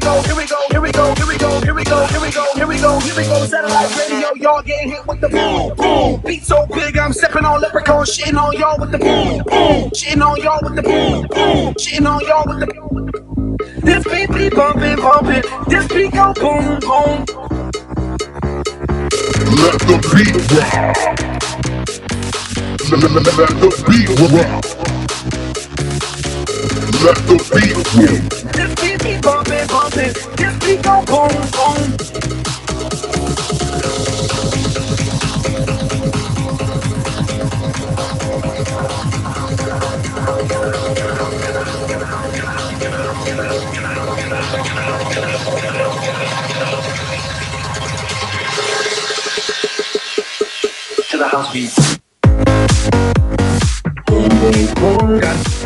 go, here we go, here we go, here we go. Here we go, here we go, here we go, here we go Satellite radio, y'all getting hit with the boom, boom. Beat so big, I'm stepping on leprechaun, shitting on y'all with the boom, boom. Shitting on y'all with the boom, boom. Shitting on y'all with the boom. This beat be bumping, bumping. This beat go boom, boom. Let the beat rock. Let, let, let, let the beat rock. Let the beat rock. This beat be bumping, bumping. This beat go boom, boom. to the house beat. Boom, boom,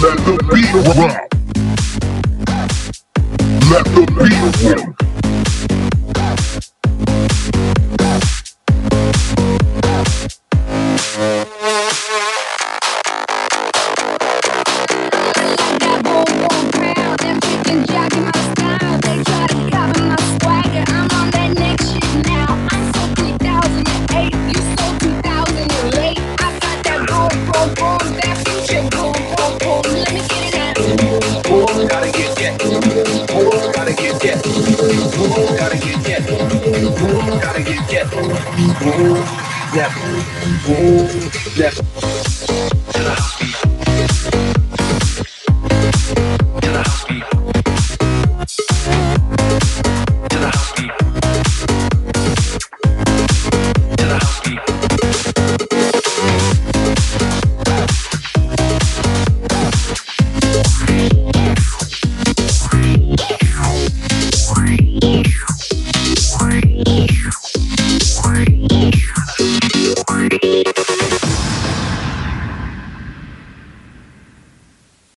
let the beat rock. Let the beat rock. Boom boom, that future boom boom boom. Let me get it out. Boom, gotta get that. Boom, gotta get that. Boom, gotta get that. Boom, gotta get that. Boom, that. Boom, that.